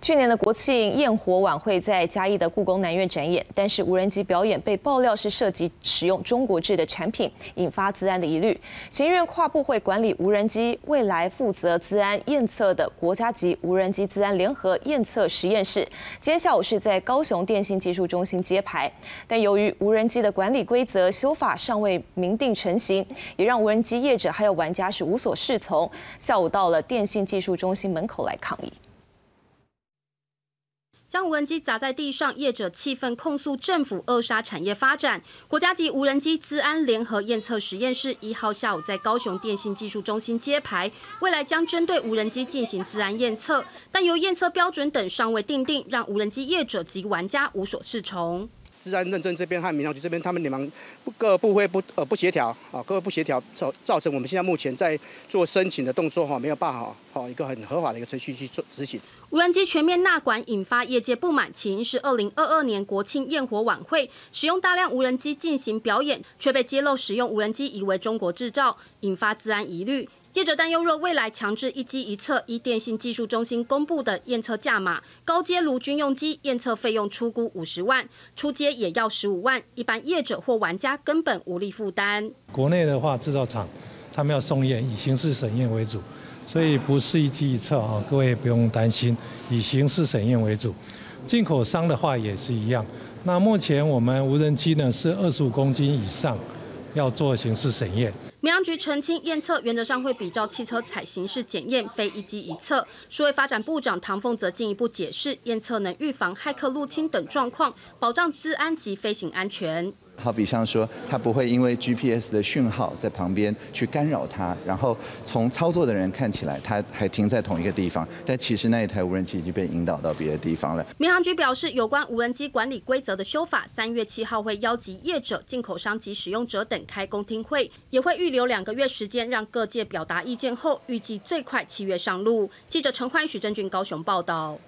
去年的国庆焰火晚会在嘉义的故宫南院展演，但是无人机表演被爆料是涉及使用中国制的产品，引发资安的疑虑。行院跨部会管理无人机，未来负责资安验测的国家级无人机资安联合验测实验室，今天下午是在高雄电信技术中心揭牌。但由于无人机的管理规则修法尚未明定成型，也让无人机业者还有玩家是无所适从。下午到了电信技术中心门口来抗议。将无人机砸在地上，业者气愤控诉政府扼杀产业发展。国家级无人机资安联合验测实验室一号下午在高雄电信技术中心揭牌，未来将针对无人机进行资安验测，但由验测标准等尚未定定，让无人机业者及玩家无所适从。治安认证这边和民航局这边，他们两各部会不呃不协调啊，各个不协调造造成我们现在目前在做申请的动作哈，没有办法好一个很合法的一个程序去做执行。无人机全面纳管引发业界不满，起因是二零二二年国庆焰火晚会使用大量无人机进行表演，却被揭露使用无人机疑为中国制造，引发治安疑虑。业者担忧，若未来强制一机一测，依电信技术中心公布的验测价码，高阶炉军用机验测费用出估五十万，出阶也要十五万，一般业者或玩家根本无力负担。国内的话，制造厂他们要送验，以形式审验为主，所以不是一机一测啊，各位不用担心，以形式审验为主。进口商的话也是一样。那目前我们无人机呢是二十五公斤以上，要做刑事审验。民航局澄清，验测原则上会比照汽车采形式检验，非一机一测。数位发展部长唐凤则进一步解释，验测能预防骇客入侵等状况，保障治安及飞行安全。好比像说，它不会因为 GPS 的讯号在旁边去干扰它，然后从操作的人看起来，它还停在同一个地方，但其实那一台无人机已经被引导到别的地方了。民航局表示，有关无人机管理规则的修法，三月七号会邀集业者、进口商及使用者等开公听会，也会预留两个月时间让各界表达意见后，预计最快七月上路。记者陈焕、许正俊高雄报道。